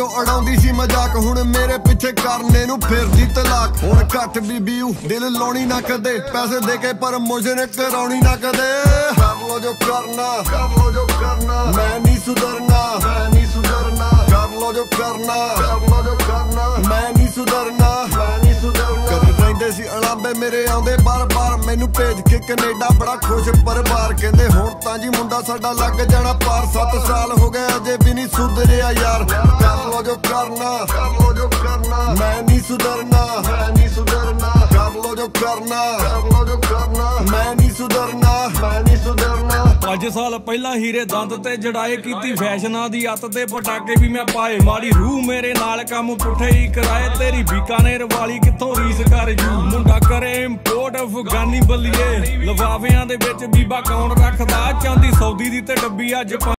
ਚੋਂ ਅੜਾਉਂਦੀ ਸੀ ਮਜ਼ਾਕ, ਹੁਣ ਮੇਰੇ ਪਿੱਛੇ ਕਰਨੇ ਨੂੰ ਫਿਰਦੀ ਤਲਾਕ। ਹੁਣ ਘੱਟ ਬੀਬੀਊ ਦਿਲ ਲਾਉਣੀ ਨਾ ਕਦੇ, ਪੈਸੇ ਦੇ ਕੇ ਪ੍ਰਮੋਸ਼ਨ ਕਰਾਉਣੀ ਨਾ ਕਦੇ। ਕਰ ਲੋ ਜੋ ਕਰਨਾ, ਕਰ ਲੋ ਜੋ ਕਰਨਾ। ਮੈਂ ਨਹੀਂ ਸੁਧਰਨਾ, ਮੈਂ ਨਹੀਂ ਸੁਧਰਨਾ। ਕਰ ਲੋ ਜੋ ਕਰਨਾ, ਕਰ ਲੋ ਜੋ ਕਰਨਾ। ਮੈਂ ਨਹੀਂ ਸੁਧਰਨਾ, ਮੈਂ ਨਹੀਂ ਸੁਧਰਨਾ। ਕਦੇ ਰਹਿੰਦੇ ਸੀ ਅਲਾਂਬੇ ਮੇਰੇ ਆਉਂਦੇ ਬਾਰ-ਬਾਰ ਮੈਨੂੰ ਭੇਜ ਕੇ ਕੈਨੇਡਾ ਬੜਾ ਖੁਸ਼ ਪਰਿਵਾਰ। ਕਹਿੰਦੇ ਹੁਣ ਤਾਂ ਜੀ ਮੁੰਡਾ ਸਾਡਾ ਲੱਗ ਜਾਣਾ ਪਾਰ। 7 ਸਾਲ ਹੋ ਗਏ, ਅਜੇ ਵੀ ਨਹੀਂ ਸੁਧਰਿਆ ਯਾਰ। ਜੋ ਕਰਨਾ, ਕਰ ਲੋ ਜੋ ਕਰਨਾ। ਮੈਂ ਨਹੀਂ ਸੁਧਰਨਾ, ਮੈਂ ਨਹੀਂ ਸੁਧਰਨਾ। ਕਰ ਲੋ ਜੋ ਕਰਨਾ, ਕਰ ਲੋ ਜੋ ਕਰਨਾ। ਮੈਂ ਨਹੀਂ ਸੁਧਰਨਾ, ਮੈਂ ਨਹੀਂ ਸੁਧਰਨਾ। 5 ਸਾਲ ਪਹਿਲਾਂ ਹੀਰੇ ਦੰਦ ਤੇ ਜੜਾਏ ਕੀਤੀ, ਫੈਸ਼ਨਾਂ ਦੀ ਅੱਤ ਤੇ ਪਟਾਕੇ ਵੀ ਮੈਂ ਪਾਏ। ਮਾੜੀ ਰੂਹ ਮੇਰੇ ਨਾਲ ਕੰਮ ਪੁੱਠੇ ਹੀ ਕਰਾਏ। ਤੇਰੀ ਬੀਕਾਨੇਰ ਵਾਲੀ ਕਿੱਥੋਂ ਰੀਸ ਕਰ ਜੂ? ਮੁੰਡਾ ਕਰੇ ਇੰਪੋਰਟ ਅਫਗਾਨੀ ਬੱਲੀਏ। ਲਵਾਵਿਆਂ ਦੇ ਵਿੱਚ ਬੀਬਾ ਕੌਣ ਰੱਖਦਾ? ਚਾਂਦੀ ਸੌਦੀ ਦੀ ਤੇ ਡੱਬੀ ਅੱਜ